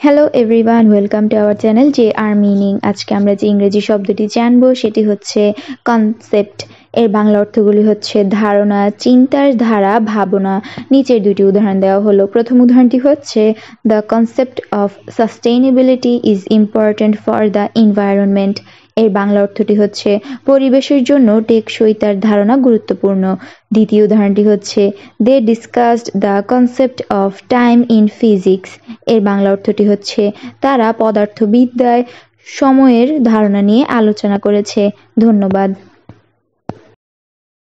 Hello everyone welcome to our channel যে আর meaning আজকে আমরা যে ইংরেজি শব্দটি জানব, সেটি হচ্ছে কনসেপ্ট এর বাংলা অর্থগুলি হচ্ছে ধারণা, চিন্তার ধারা, ভাবনা। নিচের দুটি উদাহরণ দেওয়া হলো। প্রথম উদাহরণটি হচ্ছে the concept of sustainability is important for the environment এর বাংলা অর্থটি হচ্ছে পরিবেশের জন্য টেকসই তার ধারণা গুরুত্বপূর্ণ। দ্বিতীয় উদাহরণটি হচ্ছে they discussed the concept of time in physics এর বাংলা অর্থটি হচ্ছে, তারা পদার্থবিদ্যায় সময়ের ধারণা নিয়ে আলোচনা করেছে। ধন্যবাদ।